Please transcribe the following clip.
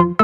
you